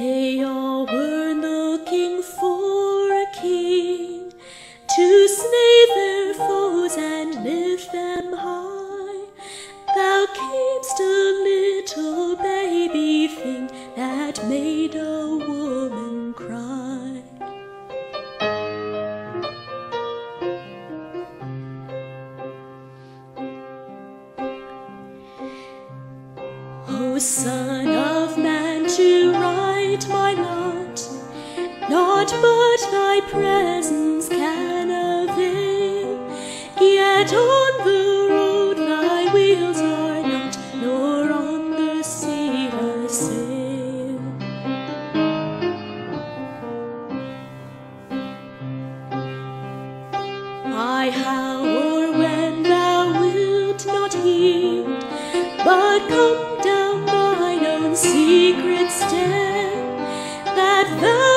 They all were looking for a king to slay their foes and lift them high. Thou camest a little baby thing that made a woman cry. O Son but thy presence can avail. Yet on the road thy wheels are not, nor on the sea a sail. I howl when thou wilt not heed, but come down thine own secret step, that thou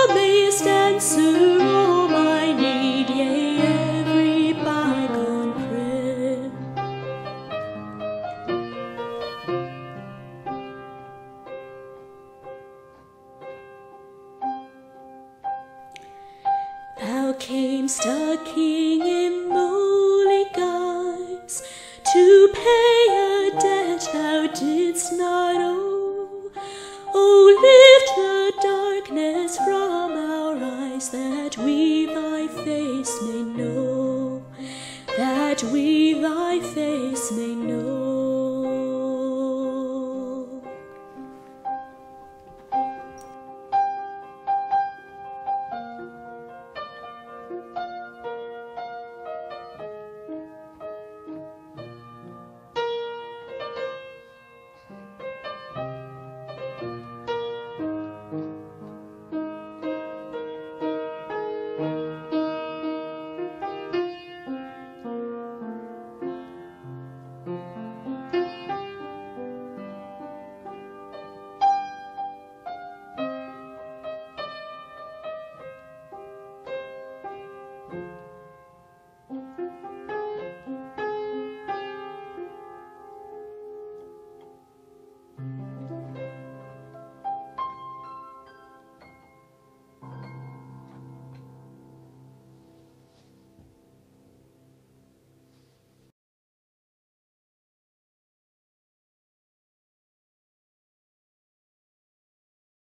A king in lowly guise. To pay a debt thou didst not owe. Oh, lift the darkness from our eyes that we thy face may know, that we